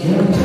Can't